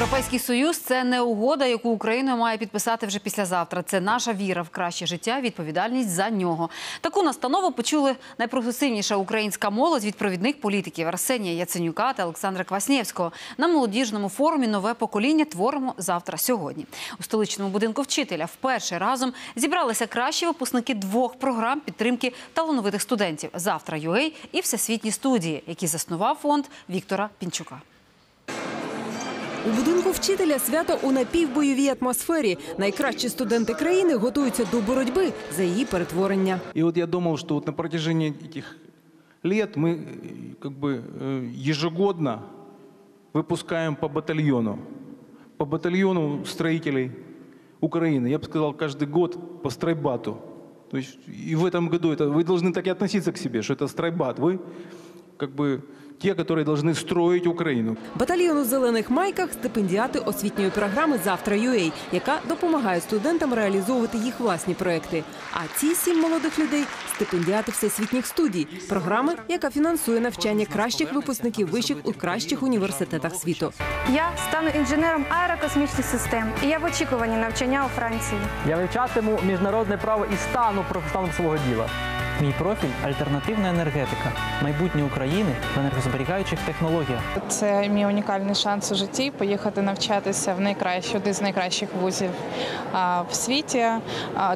Європейський союз це не угода, яку Україна має підписати вже післязавтра. Це наша віра в краще життя, відповідальність за нього. Таку настанову почули найпрогресивніша українська молодь від провідних політиків Арсенія Яценюка та Олександра Кваснєвського на молодіжному форумі Нове покоління творимо завтра сьогодні. У столичному будинку вчителя вперше разом зібралися кращі випускники двох програм підтримки талановитих студентів Завтра UA і всесвітні студії, які заснував фонд Віктора Пінчука. У будинку вчителя свято у напівбойовій атмосфері. Найкращі студенти країни готуються до боротьби за її перетворення. И вот я думал, что вот на протяжении этих лет мы э, как бы э, ежегодно выпускаем по батальону, по батальону строителей Украины. Я бы сказал, каждый год по стройбату. То есть и в этом году это, вы должны так и относиться к себе, что это стройбат. Вы как бы те, которые должны строить Украину. Батальйон у зелених майках стипендіати освітньої програми Завтра UA, яка допомагає студентам реалізовувати їх власні проекти. А ці сім молодих людей стипендіати всесвітніх студій, програми, яка фінансує навчання кращих випускників вишів у кращих університетах світу. Я стану інженером аерокосмічних систем, і я в очікуванні навчання у Франції. Я вивчатиму міжнародне право і стану професіоналом свого діла. Мій профіль альтернативна енергетика, майбутнє України в енергозберігаючих технологіях. Це мій унікальний шанс у житті поїхати навчатися в найкращий, один з найкращих вузів в світі.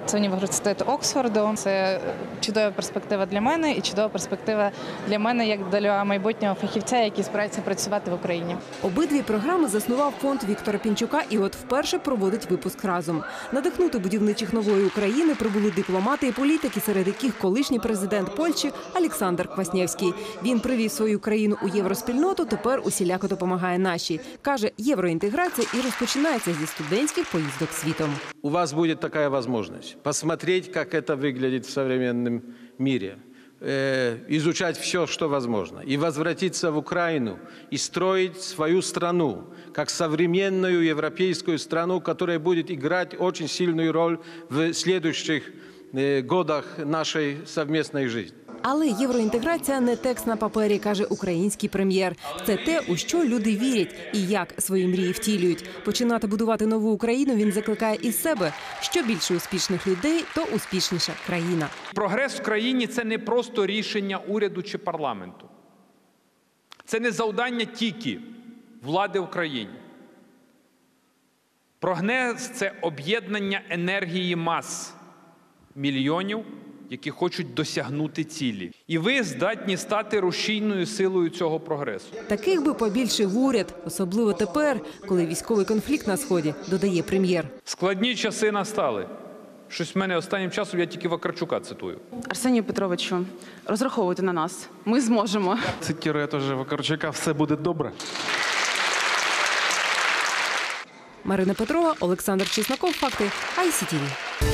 Це університет Оксфорду. Це чудова перспектива для мене і чудова перспектива для мене як для майбутнього фахівця, який збирається працювати в Україні. Обидві програми заснував фонд Віктора Пінчука і от вперше проводить випуск разом. Надихнути будівничих нової України прибули дипломати і політики, серед яких колишній президент Польщі Олександр Кваснєвський. Він привів свою країну у євроспільноту. Тепер усіляко допомагає нашій. каже, євроінтеграція і розпочинається зі студентських поїздок світом. у вас будет такая возможность посмотреть, как это выглядит в современном мире, э, изучать все, что возможно, и возвратиться в Украину и строить свою страну как современную европейскую страну, которая будет играть очень сильную роль в следующих э, годах нашей совместной жизни. Але євроінтеграція не текст на папері, каже український прем'єр. Це те, у що люди вірять і як свої мрії втілюють. Починати будувати нову Україну він закликає із себе. Що більше успішних людей, то успішніша країна. Прогрес в країні це не просто рішення уряду чи парламенту. Це не завдання тільки влади в країні. Прогрес це об'єднання енергії мас мільйонів, які хочуть досягнути цілі. І ви здатні стати рушійною силою цього прогресу. Таких би побільше в уряд, особливо тепер, коли військовий конфлікт на сході, додає прем'єр. Складні часи настали. Щось в мене останнім часом я тільки Вакарчука цитую. Арсенію Петровичу, розраховуйте на нас. Ми зможемо. Цитируя тоже Вакарчука, все будет добре. Марина Петрова, Олександр Чесноков. Факти ICTV.